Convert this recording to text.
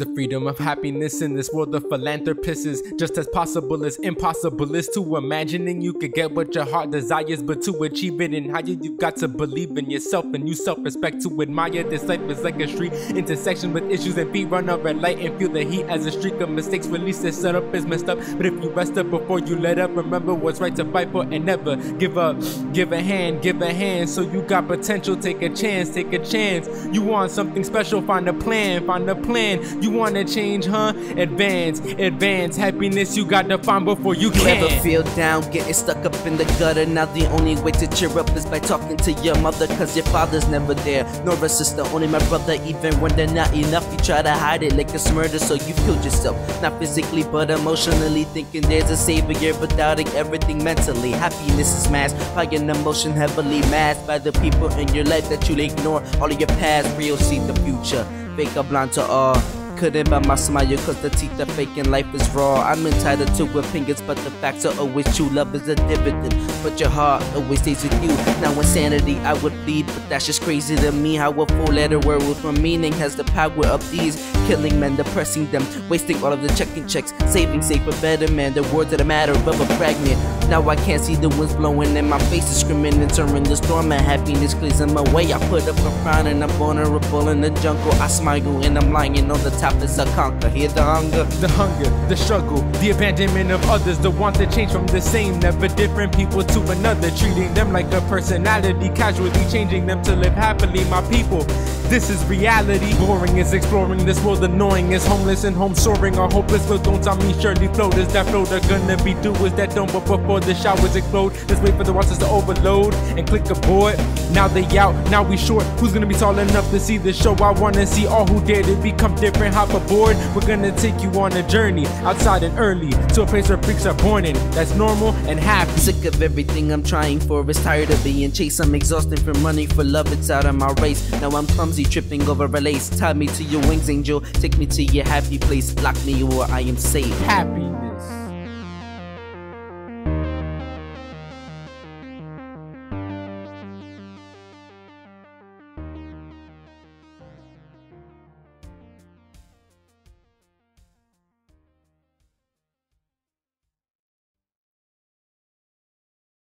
The freedom of happiness in this world of philanthropists is just as possible as impossible is to imagining you could get what your heart desires, but to achieve it and higher, you got to believe in yourself and you self respect to admire. This life is like a street intersection with issues and feet run a red light and feel the heat as a streak of mistakes release. This setup is messed up, but if you rest up before you let up, remember what's right to fight for and never give up. Give a hand, give a hand, so you got potential. Take a chance, take a chance. You want something special, find a plan, find a plan. You you wanna change, huh? Advance, advance. Happiness you got to find before you can. Never feel down, getting stuck up in the gutter. Now the only way to cheer up is by talking to your mother, cause your father's never there. Nor a sister, only my brother, even when they're not enough. You try to hide it like it's murder, so you killed yourself. Not physically, but emotionally, thinking there's a savior, but doubting everything mentally. Happiness is masked by an emotion heavily masked by the people in your life that you ignore. All of your past, real see the future. Fake a blind to all couldn't buy my smile cause the teeth are fake and life is raw. I'm entitled to opinions, but the facts are always true. Love is a dividend, but your heart always stays with you. Now, insanity, I would bleed, but that's just crazy to me. How a four letter word with my meaning has the power of these killing men, depressing them, wasting all of the checking checks, saving safe for better man. The words that matter of a fragment. Now I can't see the winds blowing in my face, is screaming and turning the storm. And happiness clears in my way. I put up a frown and I'm vulnerable in the jungle. I smile and I'm lying on the top as I conquer. Hear the hunger, the hunger, the struggle, the abandonment of others, the want to change from the same, never different people to another, treating them like a personality, casually changing them to live happily. My people, this is reality. Boring is exploring this world, annoying is homeless and home soaring are hopeless. But don't I mean surely floaters that float are gonna be doers that don't, but before the showers explode, let's wait for the watches to overload and click aboard. Now they out, now we short. Who's gonna be tall enough to see the show? I wanna see all who dare to become different. Hop aboard, we're gonna take you on a journey outside and early to a place where freaks are born in. That's normal and happy. Sick of everything I'm trying for, is tired of being chased. I'm exhausted from running for love, it's out of my race. Now I'm clumsy, tripping over a lace. Tie me to your wings, angel. Take me to your happy place. Lock me where I am safe. Happiness.